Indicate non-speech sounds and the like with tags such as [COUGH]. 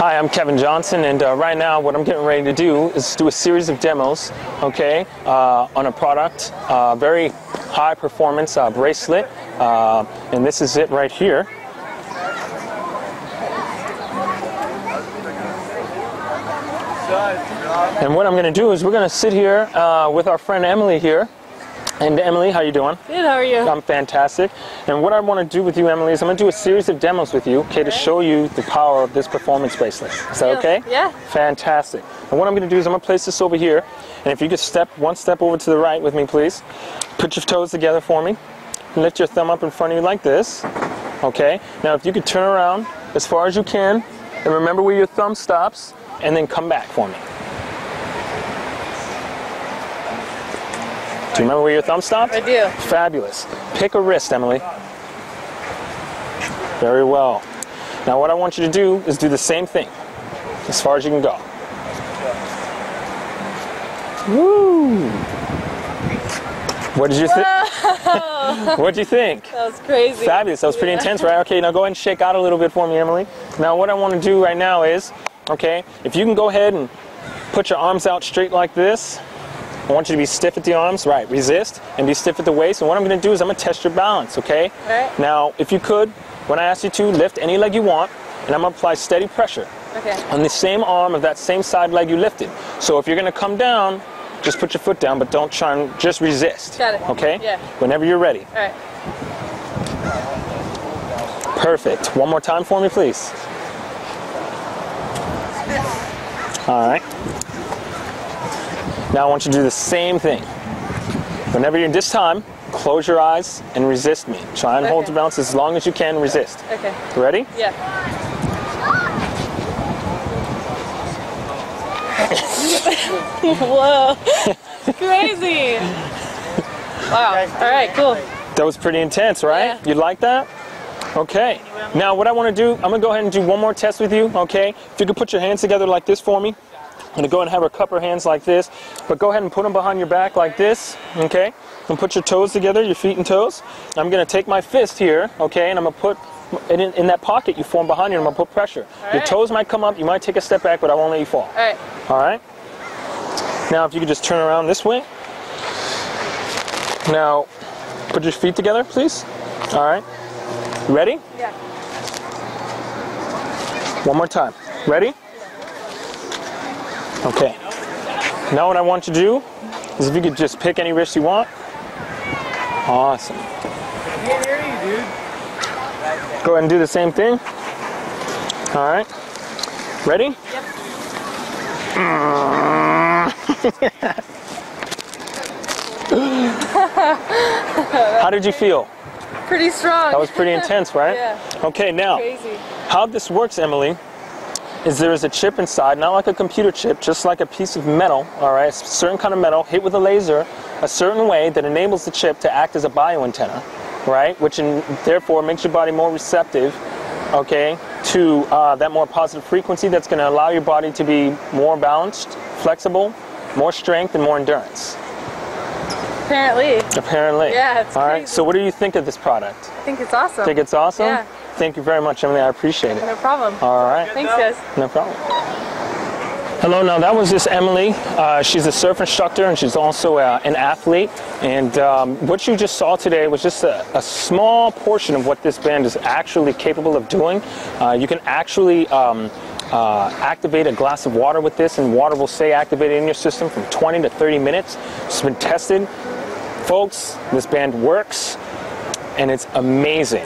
Hi, I'm Kevin Johnson, and uh, right now what I'm getting ready to do is do a series of demos, okay, uh, on a product, uh, very high performance uh, bracelet, uh, and this is it right here. And what I'm going to do is we're going to sit here uh, with our friend Emily here. And Emily, how you doing? Good, how are you? I'm fantastic. And what I want to do with you, Emily, is I'm going to do a series of demos with you, okay, to show you the power of this performance bracelet. Is that okay? Yeah. Fantastic. And what I'm going to do is I'm going to place this over here. And if you could step one step over to the right with me, please. Put your toes together for me. Lift your thumb up in front of you like this. Okay? Now, if you could turn around as far as you can, and remember where your thumb stops, and then come back for me. Do you remember where your thumb stopped? I do. Fabulous. Pick a wrist, Emily. Very well. Now what I want you to do is do the same thing as far as you can go. Woo! What did you think? [LAUGHS] what did you think? That was crazy. Fabulous. That was pretty intense, right? Okay, now go ahead and shake out a little bit for me, Emily. Now what I want to do right now is, okay, if you can go ahead and put your arms out straight like this, I want you to be stiff at the arms, right? Resist and be stiff at the waist. And what I'm going to do is I'm going to test your balance, okay? Alright. Now, if you could, when I ask you to, lift any leg you want, and I'm going to apply steady pressure Okay. on the same arm of that same side leg you lifted. So if you're going to come down, just put your foot down, but don't try and just resist. Got it. Okay? Yeah. Whenever you're ready. All right. Perfect. One more time for me, please. All right. Now I want you to do the same thing. Whenever you're this time, close your eyes and resist me. Try and hold Okay. the balance as long as you can. Resist. Okay. Ready? Yeah. [LAUGHS] Whoa. crazy. Wow. All right, cool. That was pretty intense, right? Yeah. You like that? Okay. Now what I want to do, I'm gonna go ahead and do one more test with you. Okay. If you could put your hands together like this for me. I'm gonna go and have her cup her hands like this, but go ahead and put them behind your back like this, okay? And put your toes together, your feet and toes. I'm gonna take my fist here, okay, and I'm gonna put in, in that pocket you form behind you. I'm gonna put pressure. Your toes might come up, you might take a step back, but I won't let you fall. All right. All right. Now, if you could just turn around this way. Now, put your feet together, please. All right. Ready? Yeah. One more time. Ready? Okay. Now, what I want you to do is if you could just pick any wrist you want. Awesome. Go ahead and do the same thing. All right. Ready? Yep. [LAUGHS] How did you feel? Pretty strong. That was pretty intense, right? [LAUGHS] Yeah. Okay, now, crazy. how this works, Emily, is there is a chip inside, not like a computer chip, just like a piece of metal, all right, a certain kind of metal hit with a laser a certain way that enables the chip to act as a bioantenna, right, which in, therefore makes your body more receptive, okay, to uh, that more positive frequency that's going to allow your body to be more balanced, flexible, more strength, and more endurance. Apparently. Apparently. Yeah, it's All right. crazy. So, what do you think of this product? I think it's awesome. Think it's awesome? Yeah. Thank you very much, Emily. I appreciate it. No problem. All right. Thanks, guys. No problem. Hello, now that was just Emily. Uh, she's a surf instructor and she's also uh, an athlete. And um, what you just saw today was just a, a small portion of what this band is actually capable of doing. Uh, you can actually um, uh, activate a glass of water with this, and water will stay activated in your system from 20 to 30 minutes. It's been tested. Folks, this band works and it's amazing.